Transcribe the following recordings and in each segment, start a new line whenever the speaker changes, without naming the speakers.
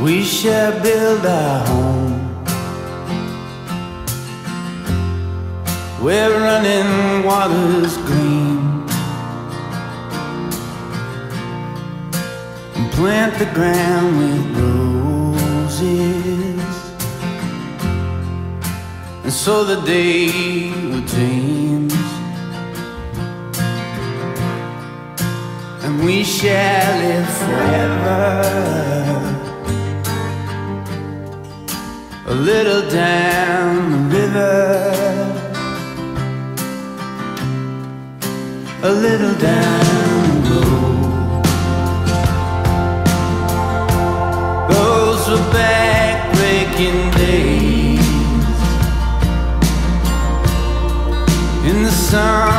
we shall build our home. Where running water's green. And plant the ground with roses. And sow the day with dreams. And we shall live forever. Little down the river, a little down the road. Those were back-breaking days. In the sun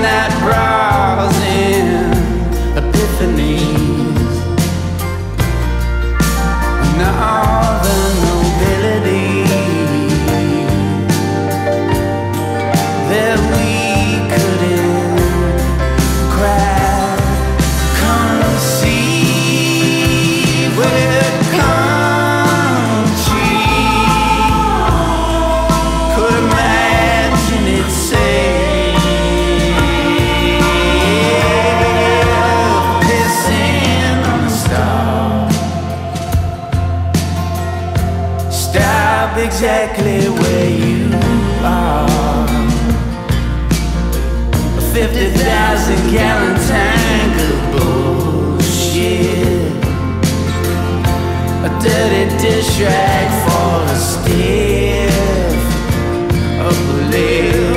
Night bras and exactly where you are. A 50,000 gallon tank of bullshit. A dirty dish rag for a stiff upper lip.